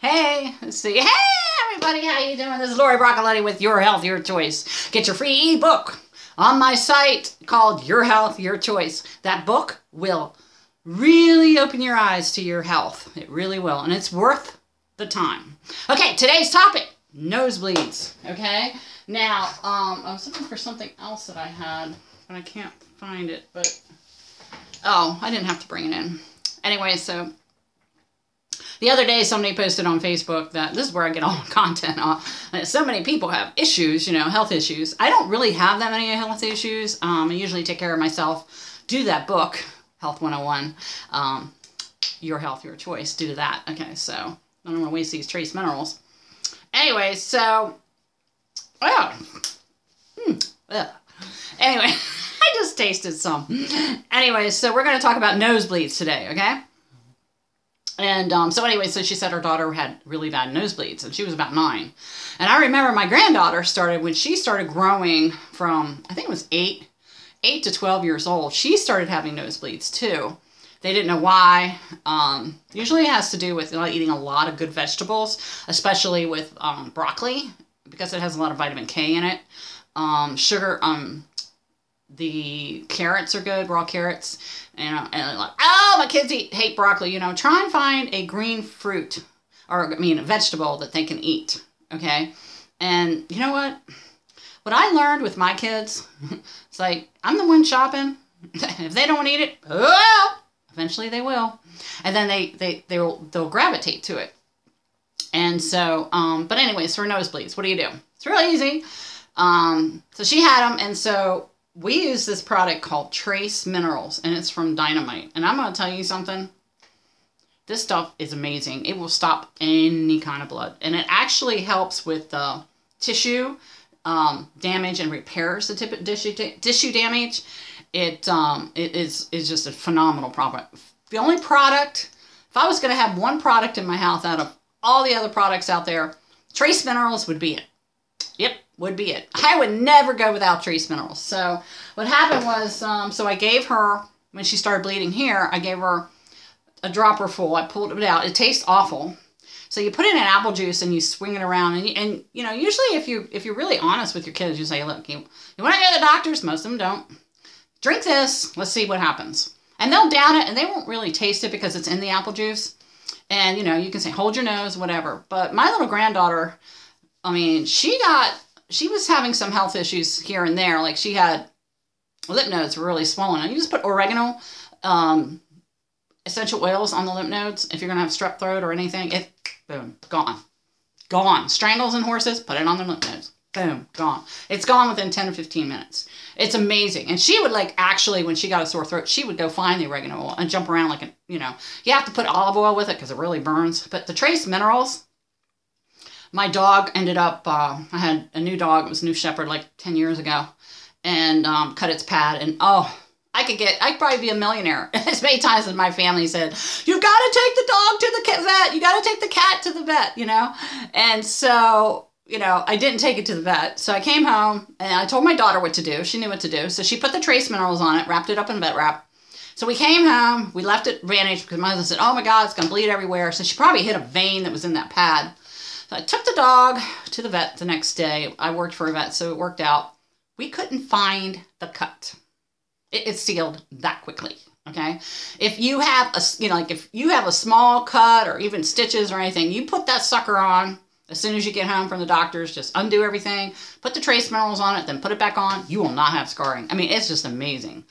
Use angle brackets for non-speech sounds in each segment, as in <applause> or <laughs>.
Hey, let's see. Hey, everybody, how you doing? This is Lorrie Bracaloni with Your Health, Your Choice. Get your free ebook on my site called Your Health, Your Choice. That book will really open your eyes to your health. It really will, and it's worth the time. Okay, today's topic: nosebleeds. Okay, now um, I was looking for something else that I had, but I can't find it. But oh, I didn't have to bring it in. Anyway, so the other day, somebody posted on Facebook that this is where I get all my <laughs> content on. So many people have issues, you know, health issues. I don't really have that many health issues. Um, I usually take care of myself. Do that book, Health 101, um, Your Health, Your Choice. Do that. Okay, so I don't want to waste these trace minerals. Anyway, so, yeah. Hmm. Anyway, <laughs> I just tasted some. Anyway, so we're going to talk about nosebleeds today, okay? And um, so anyway, so she said her daughter had really bad nosebleeds, and she was about nine. And I remember my granddaughter started when she started growing from I think it was eight, eight to twelve years old. She started having nosebleeds too. They didn't know why. Um, usually, it has to do with eating a lot of good vegetables, especially with um, broccoli because it has a lot of vitamin K in it. Um, sugar, um, the carrots are good, raw carrots, and, uh, and like, oh, my kids eat hate broccoli. You know, try and find a green fruit, or I mean, a vegetable that they can eat. Okay, and you know what? What I learned with my kids, <laughs> it's like I'm the one shopping. <laughs> if they don't eat it, well, eventually they will, and then they they they'll they'll gravitate to it. And so, um, but anyways, for nosebleeds, what do you do? It's really easy. Um, so she had them, and so we use this product called Trace Minerals, and it's from Dynamite. And I'm going to tell you something. This stuff is amazing. It will stop any kind of blood, and it actually helps with the tissue um, damage and repairs the tissue tissue damage. It um, it is is just a phenomenal product. The only product, if I was going to have one product in my house out of all the other products out there, Trace Minerals would be it. Yep, would be it. I would never go without trace minerals. So what happened was, um, so I gave her, when she started bleeding here, I gave her a dropper full. I pulled it out. It tastes awful. So you put in an apple juice and you swing it around. And, you, and you know, usually if, you, if you're really honest with your kids, you say, look, you, you want to go to the doctors? Most of them don't. Drink this. Let's see what happens. And they'll down it and they won't really taste it because it's in the apple juice. And, you know, you can say, hold your nose, whatever. But my little granddaughter, I mean, she got she was having some health issues here and there. Like she had lymph nodes were really swollen. And you just put oregano, um, essential oils on the lymph nodes. If you're gonna have strep throat or anything, it boom gone, gone. Strangles in horses, put it on the lymph nodes. Boom, gone. It's gone within 10 to 15 minutes. It's amazing. And she would like actually, when she got a sore throat, she would go find the oregano oil and jump around like, a, you know, you have to put olive oil with it because it really burns. But the trace minerals, my dog ended up, uh, I had a new dog, it was a new shepherd like 10 years ago, and um, cut its pad. And oh, I could get, I would probably be a millionaire. <laughs> as many times as my family said, You've got to take the dog to the vet. You got to take the cat to the vet, you know? And so, you know, I didn't take it to the vet. So I came home and I told my daughter what to do. She knew what to do. So she put the trace minerals on it, wrapped it up in vet wrap. So we came home, we left it bandaged because my husband said, Oh my God, it's going to bleed everywhere. So she probably hit a vein that was in that pad. So I took the dog to the vet the next day. I worked for a vet, so it worked out. We couldn't find the cut. It, it sealed that quickly. Okay. If you have a, you know, like if you have a small cut or even stitches or anything, you put that sucker on as soon as you get home from the doctors, just undo everything, put the trace minerals on it, then put it back on. You will not have scarring. I mean, it's just amazing.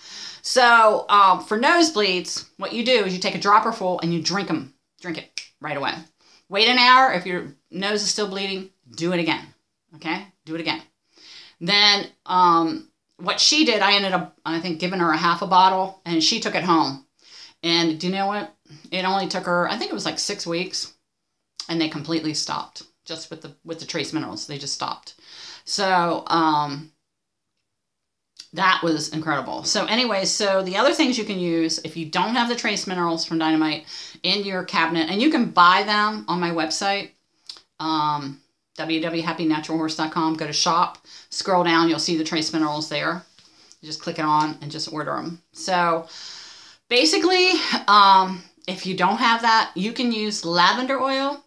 So um, for nosebleeds, what you do is you take a dropper full and you drink them. Drink it right away. Wait an hour. If your nose is still bleeding, do it again. Okay? Do it again. Then um, what she did, I ended up, I think, giving her a half a bottle, and she took it home. And do you know what? It only took her, I think it was like six weeks, and they completely stopped just with the with the trace minerals. They just stopped. So um, that was incredible. So anyway, so the other things you can use if you don't have the trace minerals from Dynamite in your cabinet, and you can buy them on my website, um, www.happynaturalhorse.com. Go to shop, scroll down, you'll see the trace minerals there. You just click it on and just order them. So basically, um, if you don't have that, you can use lavender oil,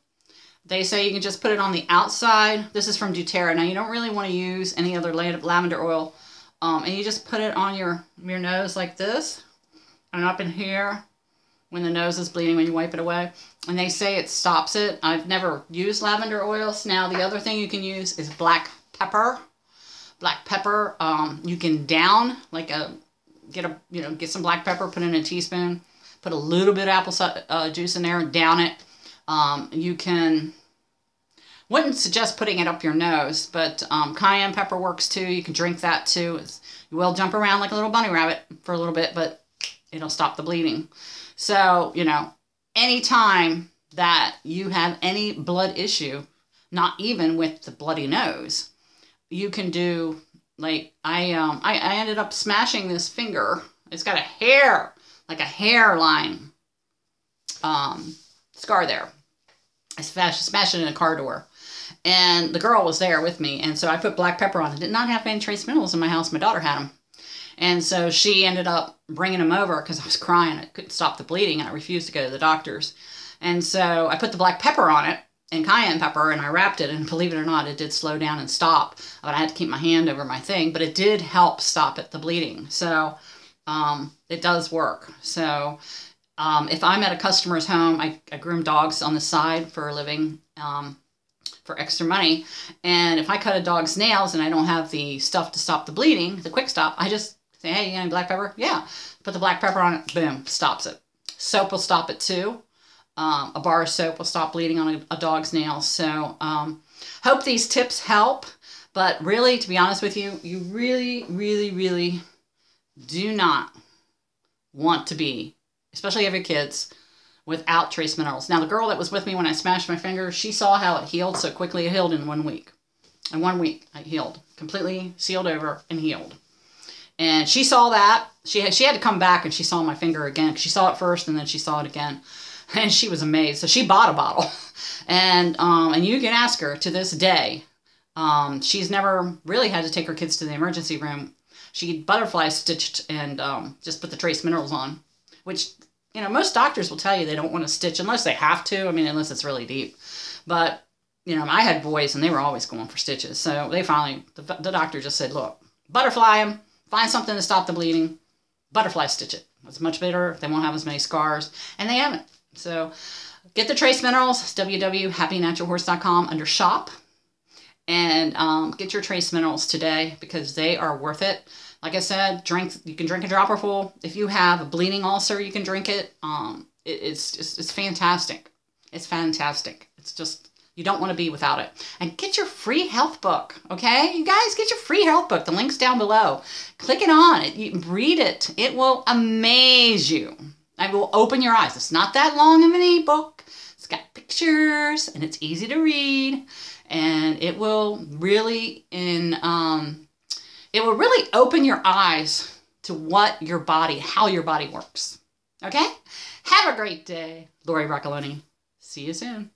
They say you can just put it on the outside. This is from doTERRA. Now you don't really want to use any other lavender oil. Um, and you just put it on your, your nose like this and up in here when the nose is bleeding when you wipe it away. And they say it stops it. I've never used lavender oils. Now the other thing you can use is black pepper. Black pepper, um, you can down like a, get a, you know, get some black pepper, put in a teaspoon, put a little bit of apple uh, juice in there, and down it. Um, you can, wouldn't suggest putting it up your nose, but um, cayenne pepper works too. You can drink that too. It's, you will jump around like a little bunny rabbit for a little bit, but it'll stop the bleeding. So, you know, anytime that you have any blood issue, not even with the bloody nose, you can do like I um I, I ended up smashing this finger. It's got a hair, like a hairline um scar there. I smashed, smashed it in a car door. And the girl was there with me, and so I put black pepper on it. Did not have any trace minerals in my house. My daughter had them. And so she ended up bringing them over because I was crying. I couldn't stop the bleeding and I refused to go to the doctors. And so I put the black pepper on it and cayenne pepper and I wrapped it. And believe it or not, it did slow down and stop. But I had to keep my hand over my thing, but it did help stop it, the bleeding. So um, it does work. So um, if I'm at a customer's home, I, I groom dogs on the side for a living. Um, for extra money. And if I cut a dog's nails and I don't have the stuff to stop the bleeding, the quick stop, I just Say, hey, you got any black pepper? Yeah. Put the black pepper on it. Boom. Stops it. Soap will stop it too. Um, a bar of soap will stop bleeding on a, a dog's nails. So um, hope these tips help. But really, to be honest with you, you really, really, really do not want to be, especially if you have kids, without trace minerals. Now, the girl that was with me when I smashed my finger, she saw how it healed so quickly. It healed in one week. In one week, I healed. Completely sealed over and healed. And she saw that. She had, she had to come back and she saw my finger again. She saw it first and then she saw it again. <laughs> And she was amazed. So she bought a bottle. <laughs> And, um, and you can ask her to this day. Um, she's never really had to take her kids to the emergency room. She butterfly stitched and um, just put the trace minerals on, which, you know, most doctors will tell you they don't want to stitch unless they have to. I mean, unless it's really deep. But, you know, I had boys and they were always going for stitches. So they finally, the, the doctor just said, look, butterfly them Find something to stop the bleeding. Butterfly stitch it. It's much better. They won't have as many scars. And they haven't. So get the trace minerals, www.happynaturalhorse.com under shop. And um, get your trace minerals today because they are worth it. Like I said, drink. You can drink a dropper full. If you have a bleeding ulcer, you can drink it. Um, it, it's just it's fantastic. It's fantastic. It's just you don't want to be without it. And get your free health book, okay? You guys get your free health book. The link's down below. Click it on it. You read it. It will amaze you. It will open your eyes. It's not that long of an ebook. It's got pictures and it's easy to read. And it will really in um, it will really open your eyes to what your body, how your body works. Okay? Have a great day. Lorrie Bracaloni. See you soon.